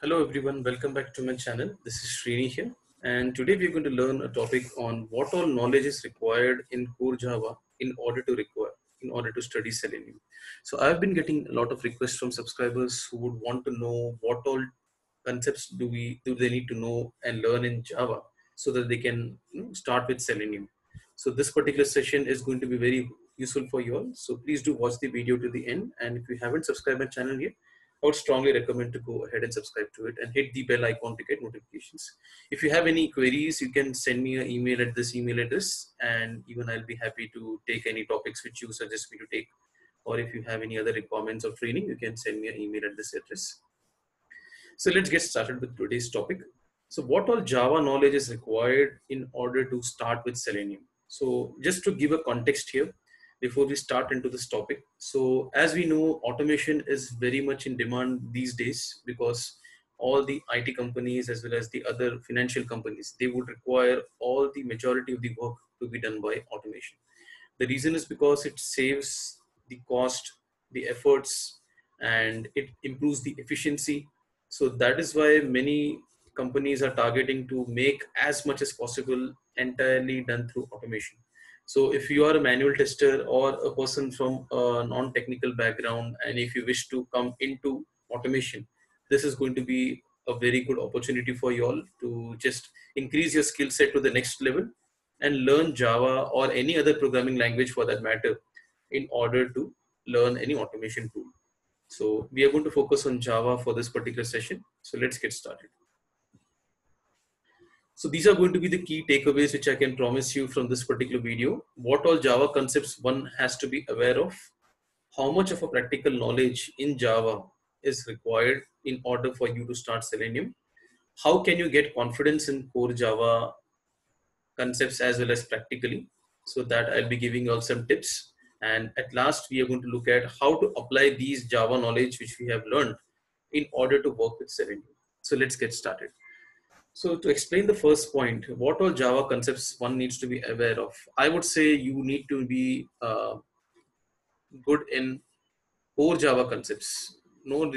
Hello everyone, welcome back to my channel. This is Srini here and today we're going to learn a topic on what all knowledge is required in core Java in order to require in order to study Selenium. So I've been getting a lot of requests from subscribers who would want to know what all concepts do we do they need to know and learn in Java so that they can you know, start with Selenium. So this particular session is going to be very useful for you all. So please do watch the video to the end and if you haven't subscribed my channel yet, I would strongly recommend to go ahead and subscribe to it and hit the bell icon to get notifications. If you have any queries, you can send me an email at this email address and even I'll be happy to take any topics which you suggest me to take. Or if you have any other requirements or training, you can send me an email at this address. So let's get started with today's topic. So what all Java knowledge is required in order to start with Selenium? So just to give a context here, before we start into this topic. So as we know, automation is very much in demand these days because all the IT companies as well as the other financial companies, they would require all the majority of the work to be done by automation. The reason is because it saves the cost, the efforts, and it improves the efficiency. So that is why many companies are targeting to make as much as possible entirely done through automation so if you are a manual tester or a person from a non-technical background, and if you wish to come into automation, this is going to be a very good opportunity for you all to just increase your skill set to the next level and learn Java or any other programming language for that matter in order to learn any automation tool. So we are going to focus on Java for this particular session. So let's get started. So these are going to be the key takeaways which I can promise you from this particular video. What all Java concepts one has to be aware of, how much of a practical knowledge in Java is required in order for you to start Selenium, how can you get confidence in core Java concepts as well as practically. So that I'll be giving you all some tips. And at last, we are going to look at how to apply these Java knowledge which we have learned in order to work with Selenium. So let's get started. So to explain the first point, what all Java concepts one needs to be aware of? I would say you need to be uh, good in core Java concepts. No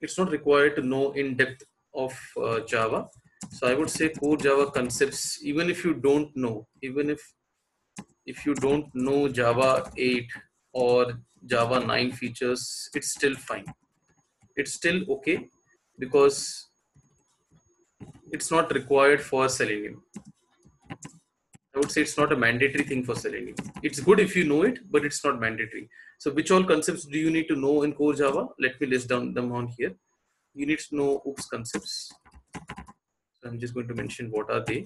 it's not required to know in depth of uh, Java. So I would say core Java concepts, even if you don't know, even if if you don't know Java 8 or Java 9 features, it's still fine. It's still okay because it's not required for Selenium. I would say it's not a mandatory thing for Selenium. It's good if you know it, but it's not mandatory. So which all concepts do you need to know in core Java? Let me list down them on here. You need to know OOPS concepts. So I'm just going to mention what are they.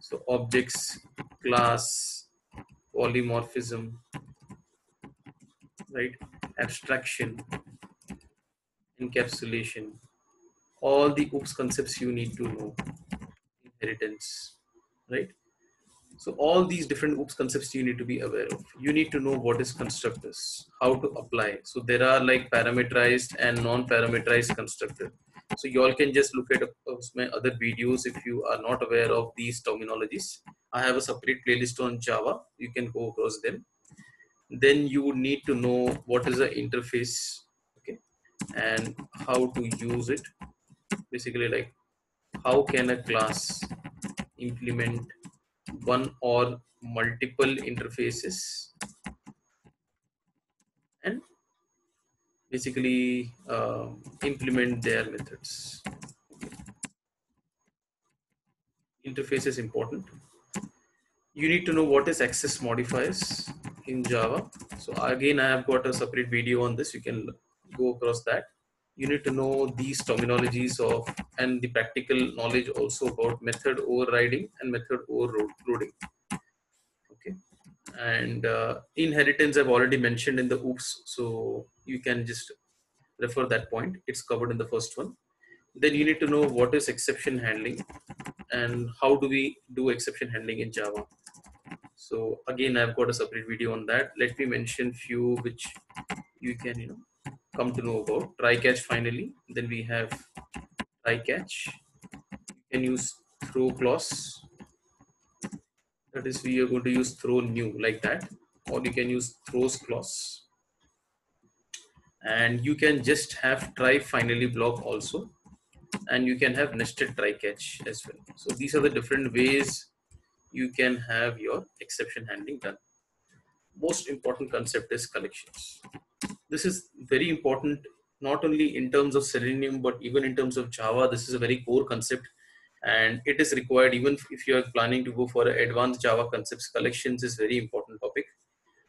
So objects, class, polymorphism, right? Abstraction, encapsulation, all the OOPS concepts you need to know. Inheritance, right? So all these different OOPS concepts you need to be aware of. You need to know what is constructors, how to apply. So there are like parameterized and non-parameterized constructor. So you all can just look at my other videos if you are not aware of these terminologies. I have a separate playlist on Java. You can go across them. Then you would need to know what is the interface, okay, and how to use it basically like how can a class implement one or multiple interfaces and basically uh, implement their methods. Interface is important. You need to know what is access modifiers in Java. So again, I have got a separate video on this. You can go across that you need to know these terminologies of and the practical knowledge also about method overriding and method overloading. Okay. And uh, inheritance i've already mentioned in the oops so you can just refer that point. It's covered in the first one. Then you need to know what is exception handling and how do we do exception handling in java. So again i've got a separate video on that. Let me mention few which you can you know come to know about. Try catch finally. Then we have try catch. You can use throw clause. That is we are going to use throw new like that. Or you can use throws clause. And you can just have try finally block also. And you can have nested try catch as well. So these are the different ways you can have your exception handling done. Most important concept is collections. This is very important not only in terms of Selenium, but even in terms of Java. This is a very core concept and it is required even if you are planning to go for advanced Java concepts. Collections is very important topic.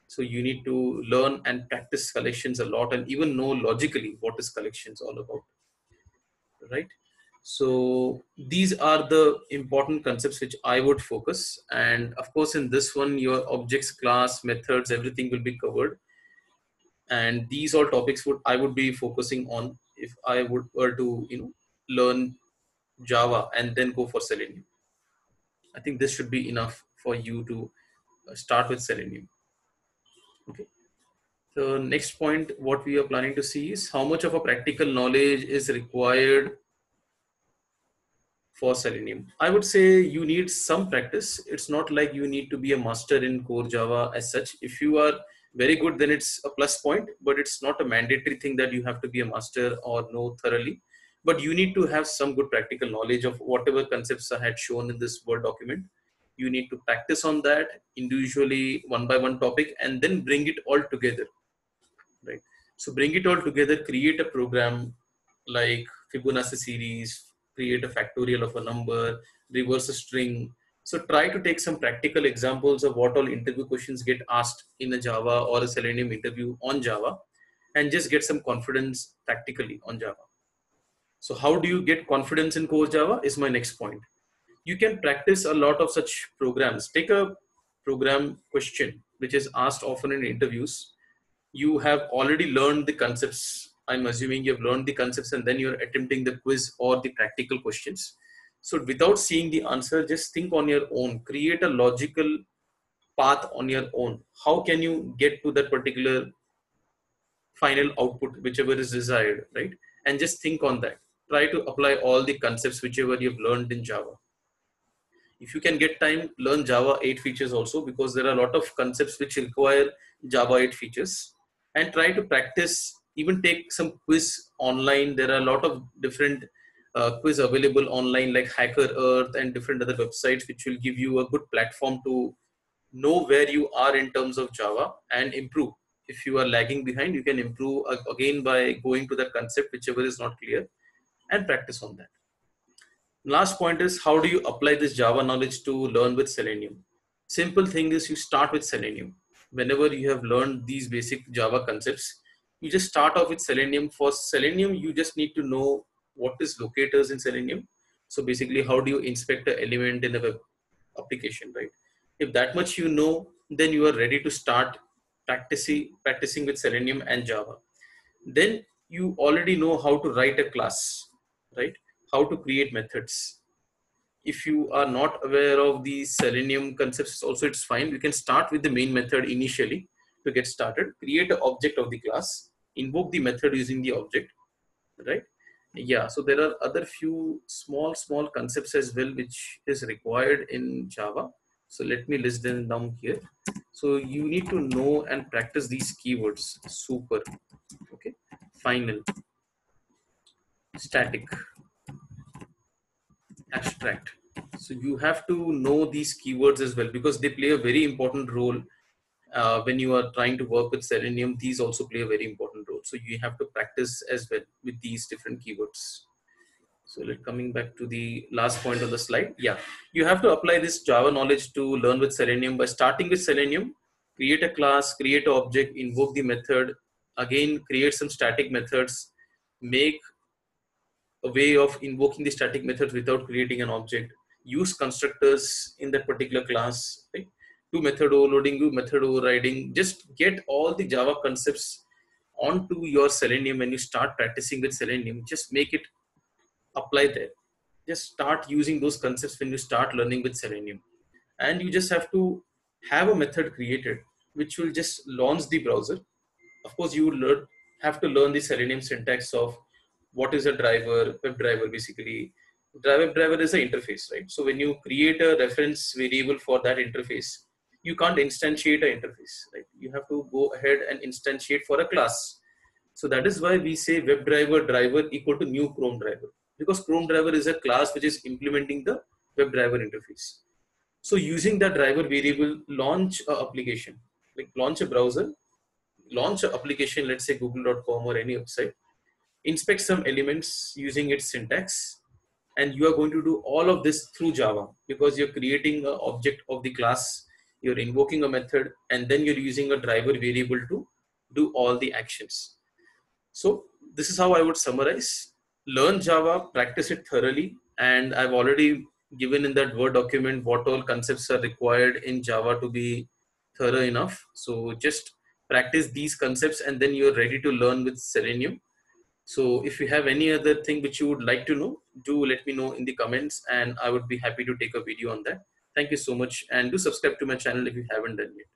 So you need to learn and practice collections a lot and even know logically what is collections all about, right? So these are the important concepts which I would focus. And of course, in this one, your objects, class, methods, everything will be covered. And these all topics would I would be focusing on if I would were to you know learn Java and then go for Selenium. I think this should be enough for you to uh, start with Selenium. Okay. So next point, what we are planning to see is how much of a practical knowledge is required for Selenium? I would say you need some practice. It's not like you need to be a master in core Java as such. If you are very good, then it's a plus point, but it's not a mandatory thing that you have to be a master or know thoroughly. But you need to have some good practical knowledge of whatever concepts I had shown in this Word document. You need to practice on that individually, one by one topic, and then bring it all together. Right. So bring it all together, create a program like Fibonacci series, create a factorial of a number, reverse a string. So try to take some practical examples of what all interview questions get asked in a Java or a Selenium interview on Java and just get some confidence practically on Java. So how do you get confidence in core Java is my next point. You can practice a lot of such programs. Take a program question which is asked often in interviews. You have already learned the concepts I'm assuming you've learned the concepts and then you're attempting the quiz or the practical questions. So without seeing the answer, just think on your own, create a logical path on your own. How can you get to that particular final output, whichever is desired, right? And just think on that. Try to apply all the concepts, whichever you've learned in Java. If you can get time, learn Java 8 features also because there are a lot of concepts which require Java 8 features and try to practice even take some quiz online. There are a lot of different uh, quiz available online like HackerEarth and different other websites which will give you a good platform to know where you are in terms of Java and improve. If you are lagging behind, you can improve again by going to that concept, whichever is not clear, and practice on that. Last point is how do you apply this Java knowledge to learn with Selenium? Simple thing is you start with Selenium. Whenever you have learned these basic Java concepts, you just start off with selenium for selenium you just need to know what is locators in selenium so basically how do you inspect an element in a web application right? If that much you know then you are ready to start practicing practicing with selenium and java. Then you already know how to write a class right? How to create methods. If you are not aware of the selenium concepts also it's fine. You can start with the main method initially to get started. Create an object of the class. Invoke the method using the object right yeah so there are other few small small concepts as well which is required in java. So let me list them down here. So you need to know and practice these keywords. Super. Okay. Final. Static. Abstract. So you have to know these keywords as well because they play a very important role uh, when you are trying to work with Selenium, these also play a very important. So you have to practice as well with these different keywords. So coming back to the last point on the slide. Yeah, you have to apply this Java knowledge to learn with Selenium by starting with Selenium, create a class, create an object, invoke the method, again create some static methods, make a way of invoking the static methods without creating an object, use constructors in that particular class, right? do method overloading, do method overriding. Just get all the Java concepts onto your Selenium when you start practicing with Selenium. Just make it apply there. Just start using those concepts when you start learning with Selenium. And you just have to have a method created which will just launch the browser. Of course, you learn, have to learn the Selenium syntax of what is a driver, web driver basically. Driver driver is an interface, right? So when you create a reference variable for that interface, you can't instantiate an interface, right? You have to go ahead and instantiate for a class. So that is why we say WebDriver driver equal to new Chrome driver because Chrome driver is a class which is implementing the WebDriver interface. So using that driver variable, launch a application, like launch a browser, launch an application, let's say google.com or any website, inspect some elements using its syntax, and you are going to do all of this through Java because you're creating an object of the class, you're invoking a method, and then you're using a driver variable to do all the actions. So this is how I would summarize. Learn Java, practice it thoroughly, and I've already given in that Word document what all concepts are required in Java to be thorough enough. So just practice these concepts and then you're ready to learn with Selenium. So if you have any other thing which you would like to know, do let me know in the comments and I would be happy to take a video on that. Thank you so much and do subscribe to my channel if you haven't done yet.